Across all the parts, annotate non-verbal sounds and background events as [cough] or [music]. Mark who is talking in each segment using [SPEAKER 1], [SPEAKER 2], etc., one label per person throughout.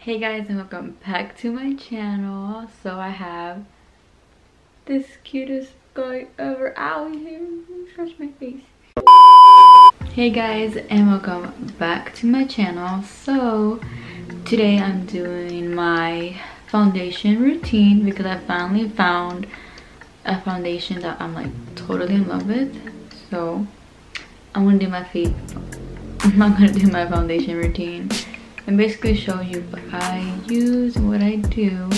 [SPEAKER 1] Hey guys and welcome back to my channel. So I have this cutest guy ever out here. Scratch my face. Hey guys and welcome back to my channel. So today I'm doing my foundation routine because I finally found a foundation that I'm like totally in love with. So I'm gonna do my face. [laughs] I'm gonna do my foundation routine and basically show you what I use and what I do.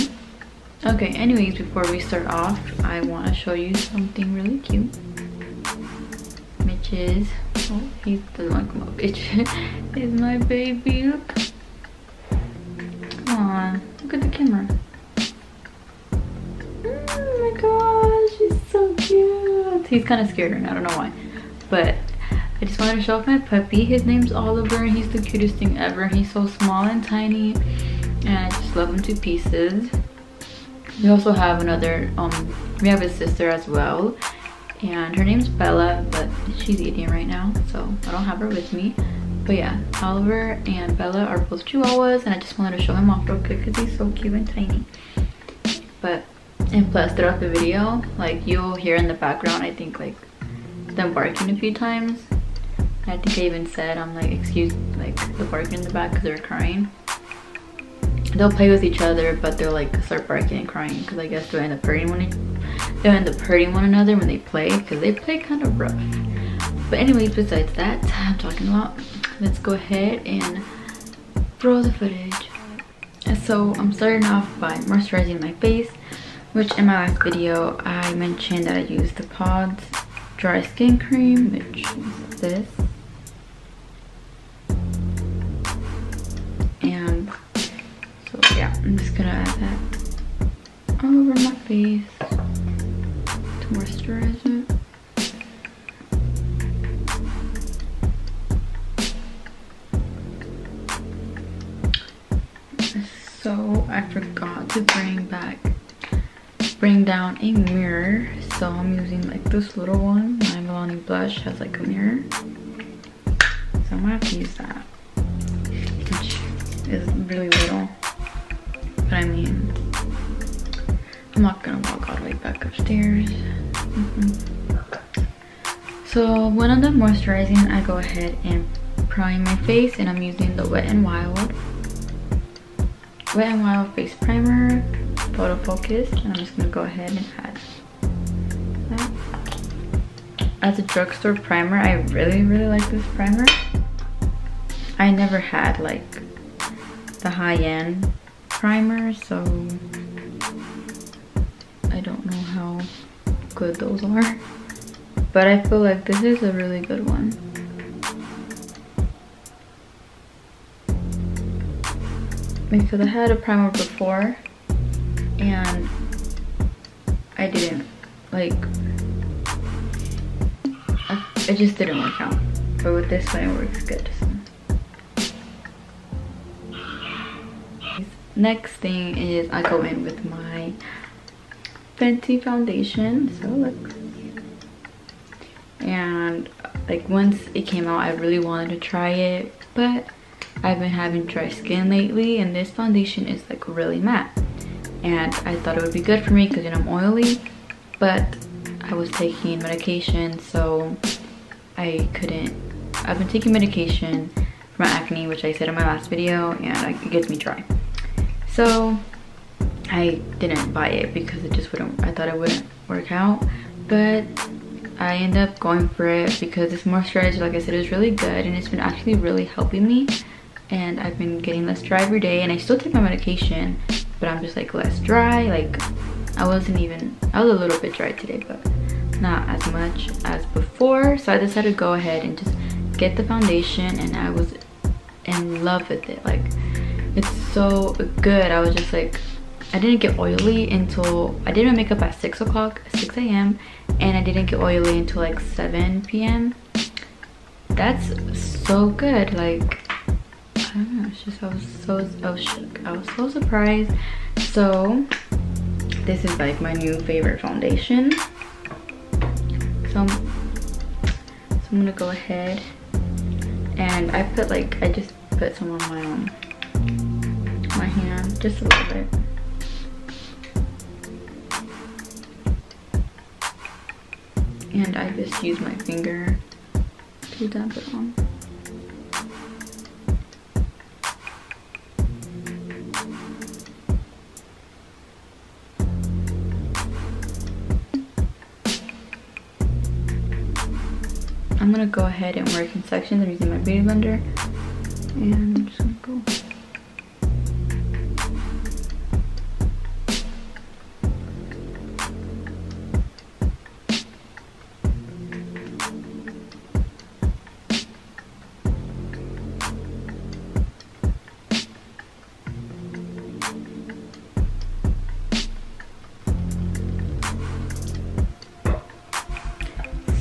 [SPEAKER 1] Okay, anyways, before we start off, I want to show you something really cute. Which is, oh, he doesn't want to come up, [laughs] bitch. is my baby, look. Come on, look at the camera. Oh my gosh, he's so cute. He's kind of scared right now, I don't know why. But I just wanted to show off my puppy. His name's Oliver and he's the cutest thing ever. He's so small and tiny and I just love him to pieces. We also have another, um, we have a sister as well and her name's Bella but she's eating right now so I don't have her with me. But yeah, Oliver and Bella are both chihuahuas and I just wanted to show him off real quick because he's so cute and tiny. But, and plus throughout the video, like you'll hear in the background I think like them barking a few times I think I even said, I'm like, excuse like the barking in the back because they're crying. They'll play with each other, but they'll like start barking and crying because I guess they'll end up hurting one. They'll end up hurting one another when they play because they play kind of rough. But anyways, besides that, I'm talking a lot. Let's go ahead and throw the footage. So I'm starting off by moisturizing my face, which in my last video I mentioned that I used the Pond's Dry Skin Cream, which is this. I'm just gonna add that all over my face to moisturize it. So I forgot to bring back, bring down a mirror. So I'm using like this little one. My Milani blush has like a mirror. So I'm gonna have to use that, is really little. But I mean, I'm not gonna walk all the way back upstairs. Mm -hmm. So when I'm done moisturizing, I go ahead and prime my face and I'm using the Wet n Wild Wet n Wild face primer, photo focus, and I'm just gonna go ahead and add that. As a drugstore primer, I really, really like this primer. I never had like the high-end primer, so I don't know how good those are. But I feel like this is a really good one. Because I had a primer before and I didn't like it just didn't work out but with this one it works good next thing is I go in with my Fenty foundation. So look. And like once it came out, I really wanted to try it. But I've been having dry skin lately and this foundation is like really matte. And I thought it would be good for me because you know I'm oily. But I was taking medication so I couldn't. I've been taking medication for my acne which I said in my last video and it gets me dry so I didn't buy it because it just wouldn't I thought it wouldn't work out. But I end up going for it because this moisturizer like I said is really good and it's been actually really helping me. And I've been getting less dry every day and I still take my medication but I'm just like less dry. Like I wasn't even I was a little bit dry today but not as much as before. So I decided to go ahead and just get the foundation and I was in love with it. Like it's so good. I was just like i didn't get oily until i did my makeup at six o'clock 6 a.m and i didn't get oily until like 7 p.m that's so good. Like i don't know. It's just i was so i was shook. I was so surprised. So this is like my new favorite foundation. So, so i'm gonna go ahead and i put like i just put some on my own my hand, just a little bit. And I just use my finger to dab it on. I'm gonna go ahead and work in sections. I'm using my beauty blender and I'm just gonna go.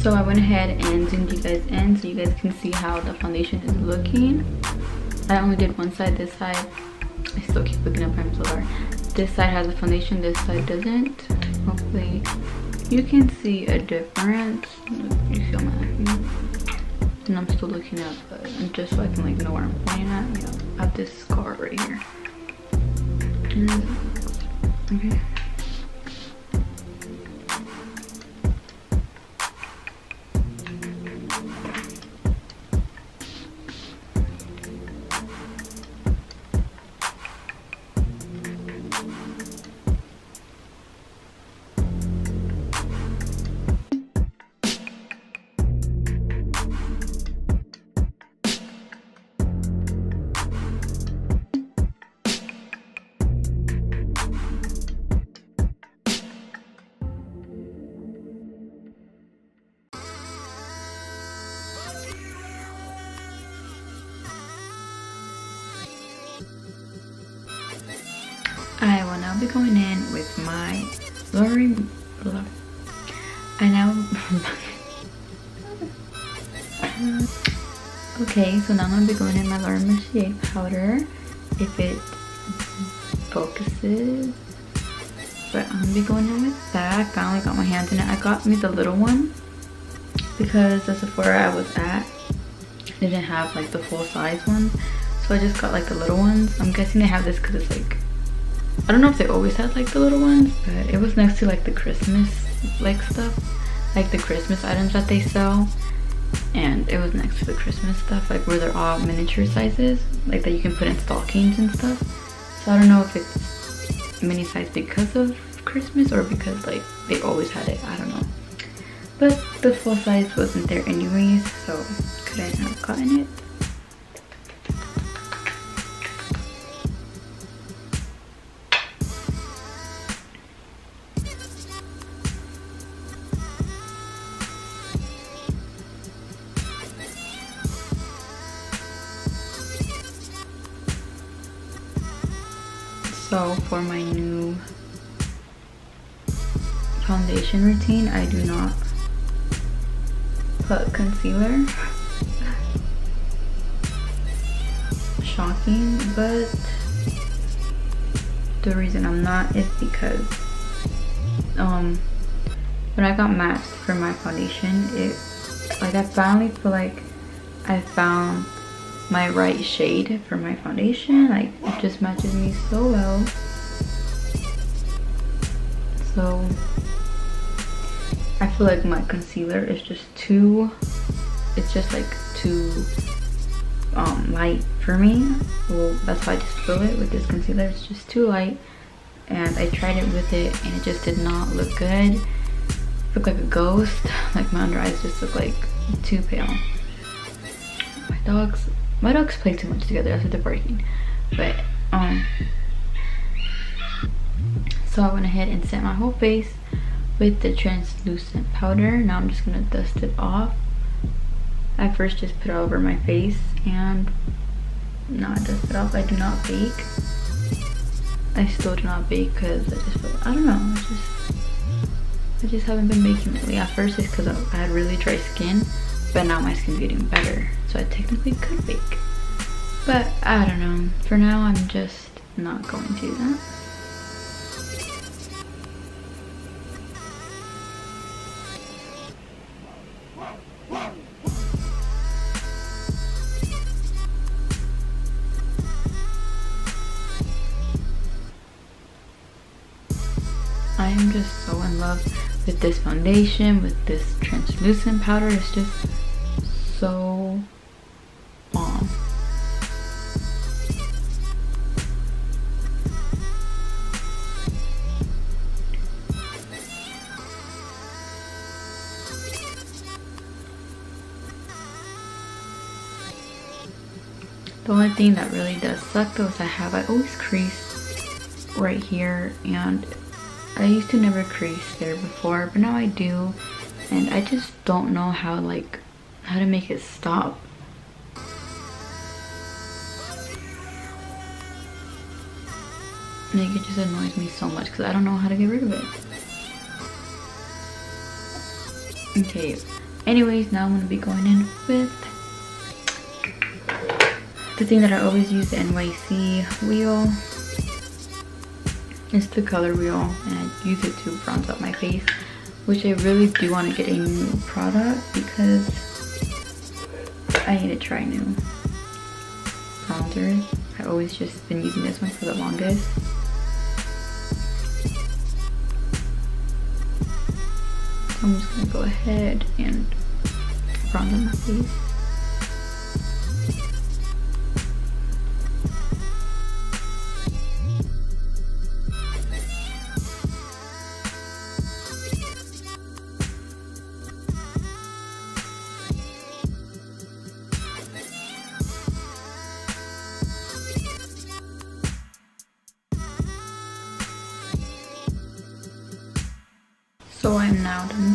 [SPEAKER 1] So I went ahead and zoomed you guys in so you guys can see how the foundation is looking. I only did one side, this side. I still keep looking up, I'm so sorry. This side has a foundation, this side doesn't. Hopefully you can see a difference. You see my And I'm still looking up, just so I can like know where I'm pointing at. I have this scar right here. Okay. I will be going in with my Lori. I now. [laughs] okay, so now I'm gonna be going in my Laura Mercier powder. If it focuses. But I'm gonna be going in with that. I finally got my hands in it. I got me the little one because the Sephora I was at didn't have like the full size ones. So I just got like the little ones. I'm guessing they have this because it's like I don't know if they always had like the little ones, but it was next to like the Christmas like stuff, like the Christmas items that they sell. And it was next to the Christmas stuff, like where they're all miniature sizes, like that you can put in stockings and stuff. So I don't know if it's mini size because of Christmas or because like they always had it, I don't know. But the full size wasn't there anyways, so could I not gotten it? So for my new foundation routine, I do not put concealer. Shocking, but the reason I'm not is because um when I got matched for my foundation, it like I finally feel like I found my right shade for my foundation. Like it just matches me so well. So I feel like my concealer is just too, it's just like too um, light for me. Well, that's why I just fill it with this concealer. It's just too light. And I tried it with it and it just did not look good. Look like a ghost. [laughs] Like my under eyes just look like too pale. My dogs my dogs play too much together that's what they're barking but um so i went ahead and set my whole face with the translucent powder. Now i'm just gonna dust it off. I first just put it all over my face and now i dust it off. I do not bake. I still do not bake because i just feel i don't know i just i just haven't been baking lately. At first it's because i had really dry skin but now my skin's getting better. So I technically could bake. But I don't know. For now I'm just not going to do that I am just so in love with this foundation, with this translucent powder. It's just so on. The only thing that really does suck though is I have, I always crease right here and I used to never crease there before but now I do and I just don't know how like how to make it stop. Like it just annoys me so much because I don't know how to get rid of it. Okay, anyways, now I'm going to be going in with the thing that I always use, the NYC wheel. It's the color wheel and I use it to bronze up my face. Which I really do want to get a new product because I need to try new bronzers. I've always just been using this one for the longest. I'm just gonna go ahead and bronze on my face.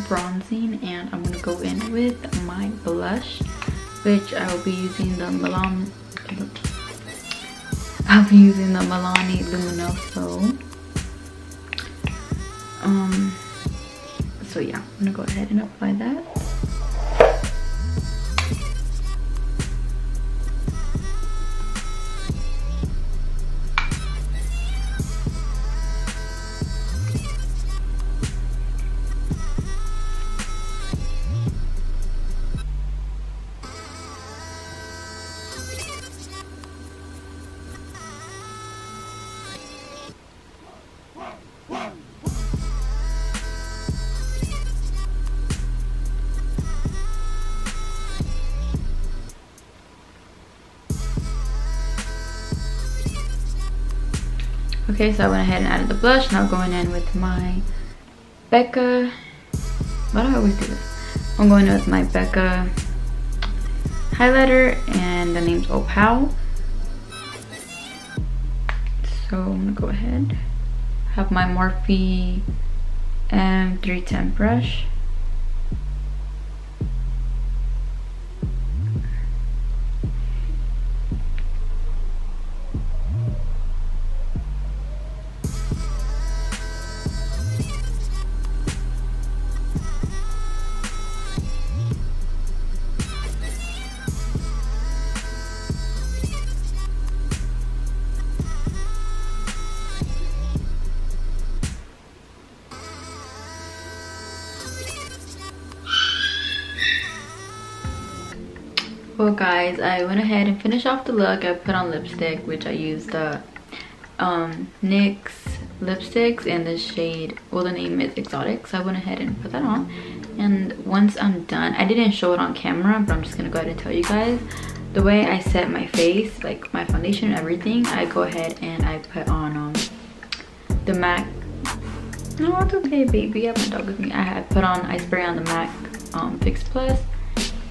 [SPEAKER 1] Bronzing and I'm gonna go in with my blush, which I will be using the Milan. I'll be using the Milani Luminoso. Um. So yeah, I'm gonna go ahead and apply that. Okay, so I went ahead and added the blush. Now going in with my Becca. Why do I always do this? I'm going in with my Becca highlighter and the name's Opal. So I'm gonna go ahead. Have my Morphe M310 brush. Well guys i went ahead and finished off the look. I put on lipstick which i used the um nyx lipsticks in the shade well the name is exotic so i went ahead and put that on. And once i'm done i didn't show it on camera but i'm just gonna go ahead and tell you guys. The way i set my face like my foundation and everything i go ahead and i put on um the mac no it's okay baby i have my dog with me. I had put on i spray on the mac um fix plus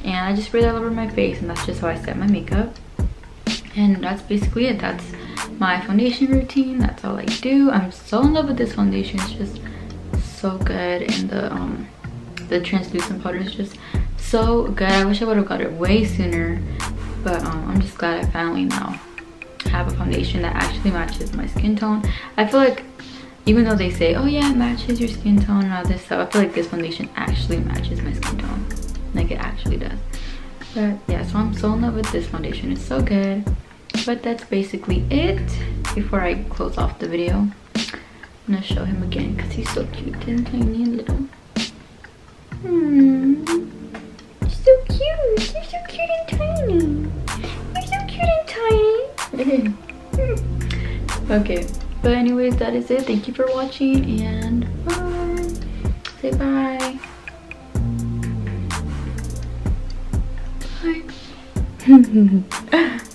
[SPEAKER 1] and I just spray that all over my face and that's just how I set my makeup. And that's basically it. That's my foundation routine. That's all I do. I'm so in love with this foundation. It's just so good. And the um the translucent powder is just so good. I wish I would have got it way sooner but um, I'm just glad I finally now have a foundation that actually matches my skin tone. I feel like even though they say oh yeah it matches your skin tone and all this stuff I feel like this foundation actually matches my skin tone like it actually does. But yeah so i'm so in love with this foundation. It's so good. But that's basically it. Before i close off the video i'm gonna show him again because he's so cute and tiny and little. Hmm. So cute. You're so cute and tiny. You're so cute and tiny. [laughs] Okay. But anyways that is it. Thank you for watching and bye. Say bye bye 흐흐흐 [laughs]